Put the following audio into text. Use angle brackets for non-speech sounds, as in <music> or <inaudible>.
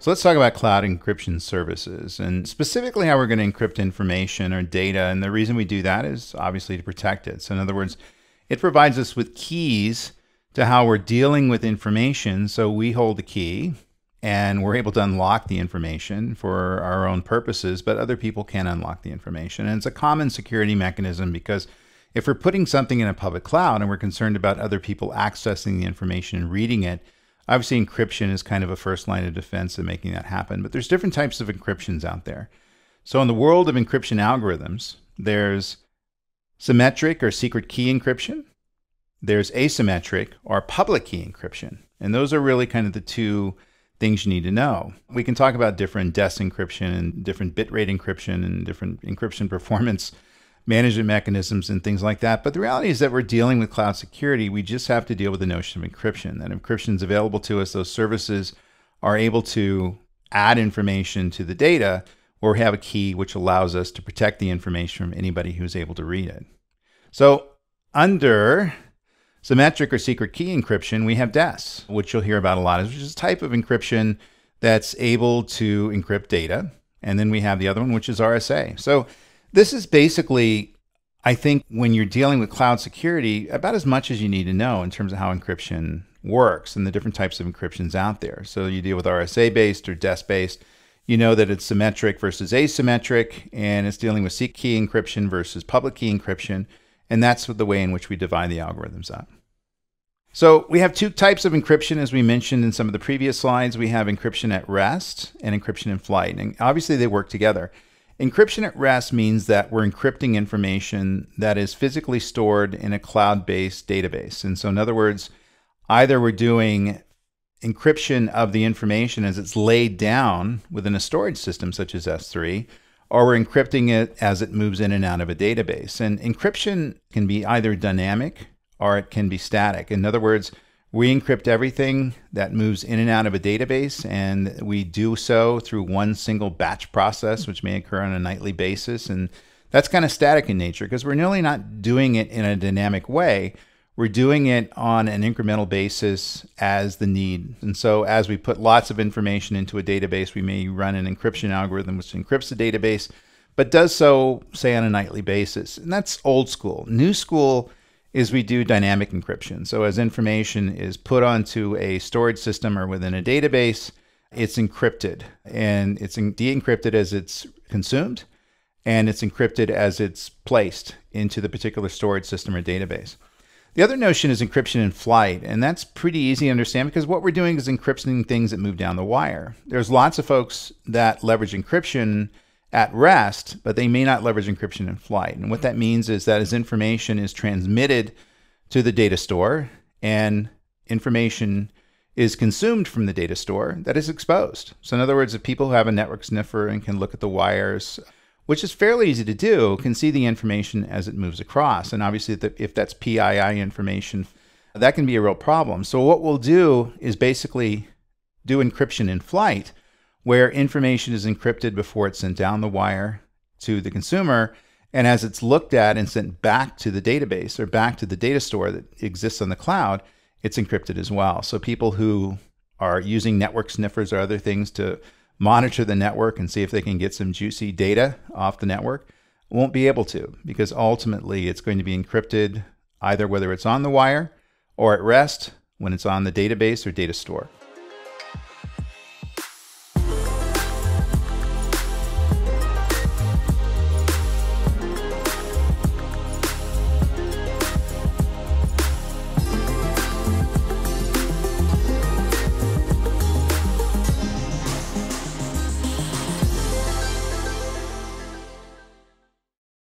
So let's talk about cloud encryption services and specifically how we're going to encrypt information or data. And the reason we do that is obviously to protect it. So, in other words, it provides us with keys to how we're dealing with information. So, we hold the key and we're able to unlock the information for our own purposes, but other people can't unlock the information. And it's a common security mechanism because if we're putting something in a public cloud and we're concerned about other people accessing the information and reading it, Obviously, encryption is kind of a first line of defense in making that happen, but there's different types of encryptions out there. So, in the world of encryption algorithms, there's symmetric or secret key encryption, there's asymmetric or public key encryption. And those are really kind of the two things you need to know. We can talk about different DES encryption and different bitrate encryption and different encryption <laughs> performance management mechanisms and things like that. But the reality is that we're dealing with cloud security. We just have to deal with the notion of encryption. That encryption is available to us. Those services are able to add information to the data or have a key which allows us to protect the information from anybody who's able to read it. So under symmetric or secret key encryption, we have DES, which you'll hear about a lot, which is a type of encryption that's able to encrypt data. And then we have the other one, which is RSA. So this is basically, I think, when you're dealing with cloud security, about as much as you need to know in terms of how encryption works and the different types of encryptions out there. So you deal with RSA based or DES based. You know that it's symmetric versus asymmetric, and it's dealing with secret key encryption versus public key encryption. And that's the way in which we divide the algorithms up. So we have two types of encryption, as we mentioned in some of the previous slides. We have encryption at rest and encryption in flight. And obviously, they work together. Encryption at rest means that we're encrypting information that is physically stored in a cloud based database. And so, in other words, either we're doing encryption of the information as it's laid down within a storage system such as S3, or we're encrypting it as it moves in and out of a database. And encryption can be either dynamic or it can be static. In other words, we encrypt everything that moves in and out of a database, and we do so through one single batch process, which may occur on a nightly basis. And that's kind of static in nature because we're nearly not doing it in a dynamic way. We're doing it on an incremental basis as the need. And so, as we put lots of information into a database, we may run an encryption algorithm which encrypts the database, but does so, say, on a nightly basis. And that's old school. New school is we do dynamic encryption. So as information is put onto a storage system or within a database, it's encrypted and it's de-encrypted as it's consumed and it's encrypted as it's placed into the particular storage system or database. The other notion is encryption in flight, and that's pretty easy to understand because what we're doing is encrypting things that move down the wire. There's lots of folks that leverage encryption at rest, but they may not leverage encryption in flight. And what that means is that as information is transmitted to the data store and information is consumed from the data store, that is exposed. So, in other words, if people who have a network sniffer and can look at the wires, which is fairly easy to do, can see the information as it moves across. And obviously, if that's PII information, that can be a real problem. So, what we'll do is basically do encryption in flight where information is encrypted before it's sent down the wire to the consumer. And as it's looked at and sent back to the database or back to the data store that exists on the cloud, it's encrypted as well. So people who are using network sniffers or other things to monitor the network and see if they can get some juicy data off the network won't be able to because ultimately it's going to be encrypted either whether it's on the wire or at rest when it's on the database or data store.